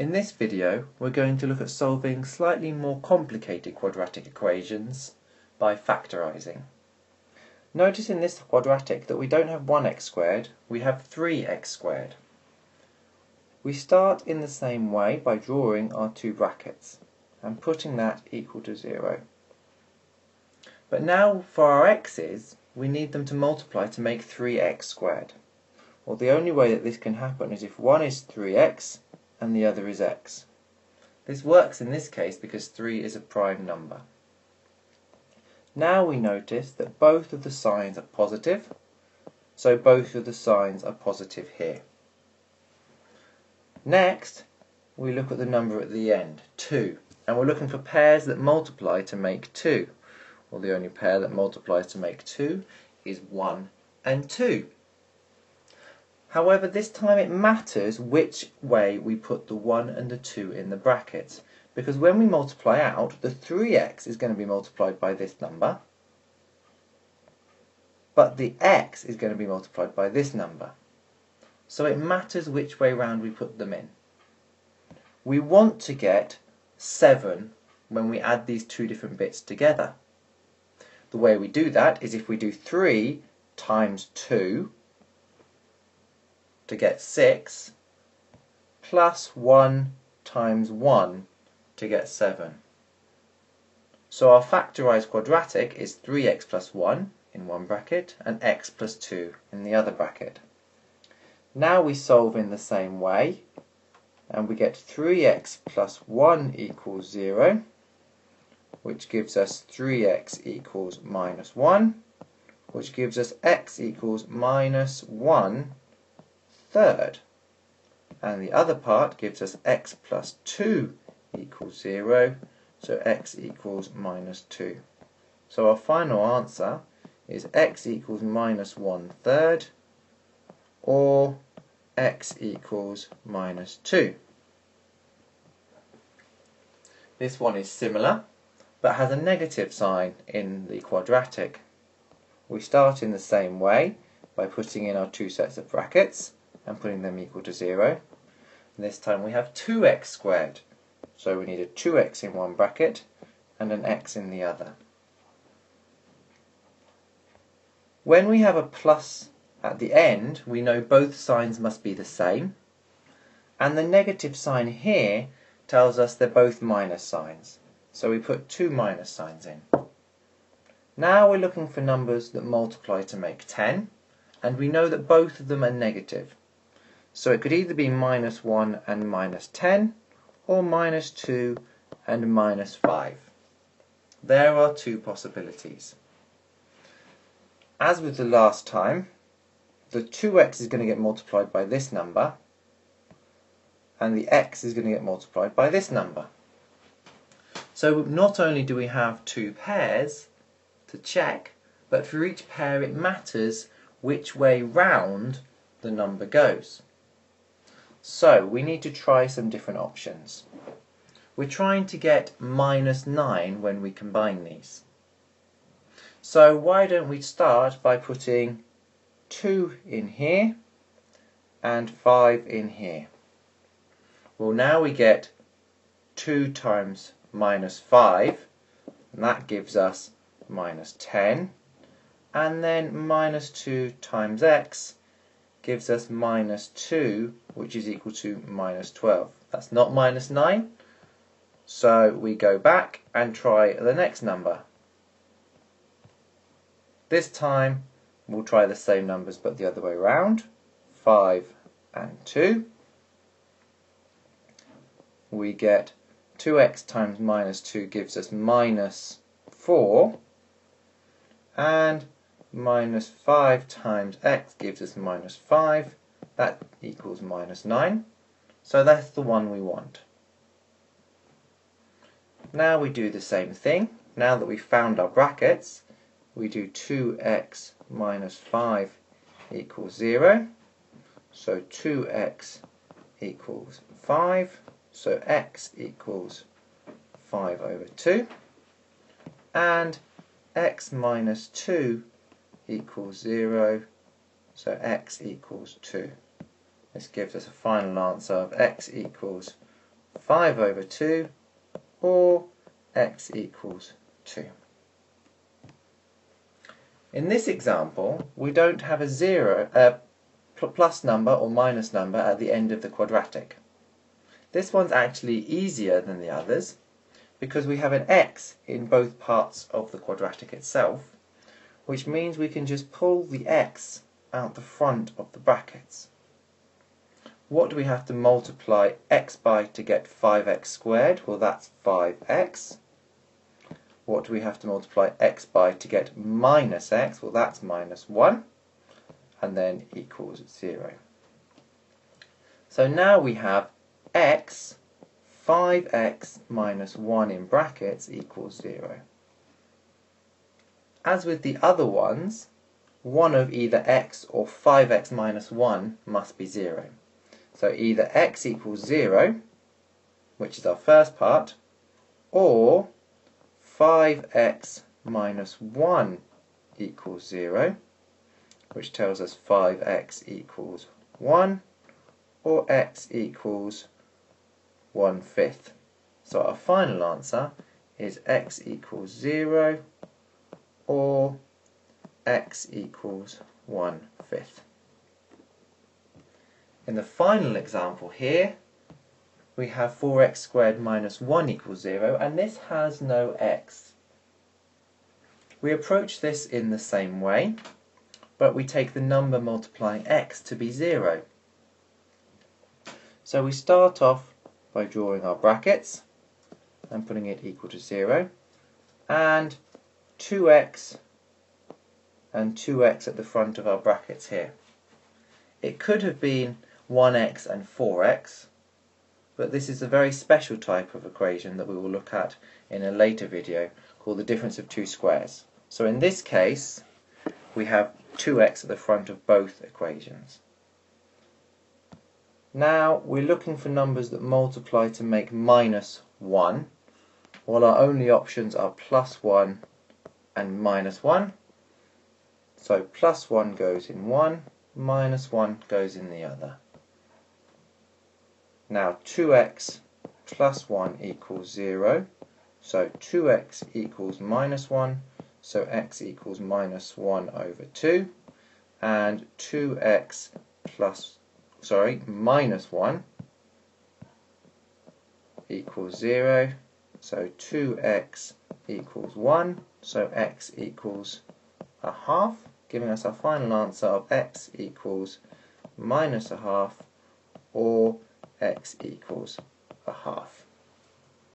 In this video we're going to look at solving slightly more complicated quadratic equations by factorising. Notice in this quadratic that we don't have 1x squared, we have 3x squared. We start in the same way by drawing our two brackets and putting that equal to 0. But now for our x's, we need them to multiply to make 3x squared. Well, the only way that this can happen is if one is 3x and the other is x. This works in this case because 3 is a prime number. Now we notice that both of the signs are positive, so both of the signs are positive here. Next, we look at the number at the end, 2, and we're looking for pairs that multiply to make 2. Well, the only pair that multiplies to make 2 is 1 and 2. However, this time it matters which way we put the 1 and the 2 in the brackets. Because when we multiply out, the 3x is going to be multiplied by this number, but the x is going to be multiplied by this number. So it matters which way round we put them in. We want to get 7 when we add these two different bits together. The way we do that is if we do 3 times 2 to get 6 plus 1 times 1 to get 7. So our factorised quadratic is 3x plus 1 in one bracket and x plus 2 in the other bracket. Now we solve in the same way and we get 3x plus 1 equals 0 which gives us 3x equals minus 1 which gives us x equals minus 1 third. And the other part gives us x plus 2 equals 0, so x equals minus 2. So our final answer is x equals minus 1 third, or x equals minus 2. This one is similar, but has a negative sign in the quadratic. We start in the same way by putting in our two sets of brackets and putting them equal to 0. And this time we have 2x squared. So we need a 2x in one bracket and an x in the other. When we have a plus at the end, we know both signs must be the same. And the negative sign here tells us they're both minus signs. So we put two minus signs in. Now we're looking for numbers that multiply to make 10, and we know that both of them are negative. So it could either be minus 1 and minus 10, or minus 2 and minus 5. There are two possibilities. As with the last time, the 2x is going to get multiplied by this number, and the x is going to get multiplied by this number. So not only do we have two pairs to check, but for each pair it matters which way round the number goes. So we need to try some different options. We're trying to get minus 9 when we combine these. So why don't we start by putting 2 in here and 5 in here. Well now we get 2 times minus 5 and that gives us minus 10 and then minus 2 times x gives us minus 2, which is equal to minus 12. That's not minus 9, so we go back and try the next number. This time we'll try the same numbers but the other way around, 5 and 2. We get 2x times minus 2 gives us minus 4, and minus 5 times x gives us minus 5. That equals minus 9. So that's the one we want. Now we do the same thing. Now that we've found our brackets, we do 2x minus 5 equals 0. So 2x equals 5. So x equals 5 over 2. And x minus 2 equals 0, so x equals 2. This gives us a final answer of x equals 5 over 2 or x equals 2. In this example, we don't have a zero, a plus number or minus number at the end of the quadratic. This one's actually easier than the others because we have an x in both parts of the quadratic itself, which means we can just pull the x out the front of the brackets. What do we have to multiply x by to get 5x squared? Well, that's 5x. What do we have to multiply x by to get minus x? Well, that's minus 1. And then equals 0. So now we have x, 5x minus 1 in brackets equals 0. As with the other ones, one of either x or 5x minus 1 must be 0. So either x equals 0, which is our first part, or 5x minus 1 equals 0, which tells us 5x equals 1, or x equals 1 fifth. So our final answer is x equals 0 or x equals 1 fifth. In the final example here, we have 4x squared minus 1 equals 0, and this has no x. We approach this in the same way, but we take the number multiplying x to be 0. So we start off by drawing our brackets and putting it equal to 0, and 2x and 2x at the front of our brackets here. It could have been 1x and 4x, but this is a very special type of equation that we will look at in a later video called the difference of two squares. So in this case, we have 2x at the front of both equations. Now we're looking for numbers that multiply to make minus 1, while our only options are plus 1 and minus 1. So plus 1 goes in one, minus 1 goes in the other. Now 2x plus 1 equals 0. So 2x equals minus 1. So x equals minus 1 over 2. And 2x plus, sorry, minus 1 equals 0. So 2x equals 1. So x equals a half giving us our final answer of x equals minus a half or x equals a half.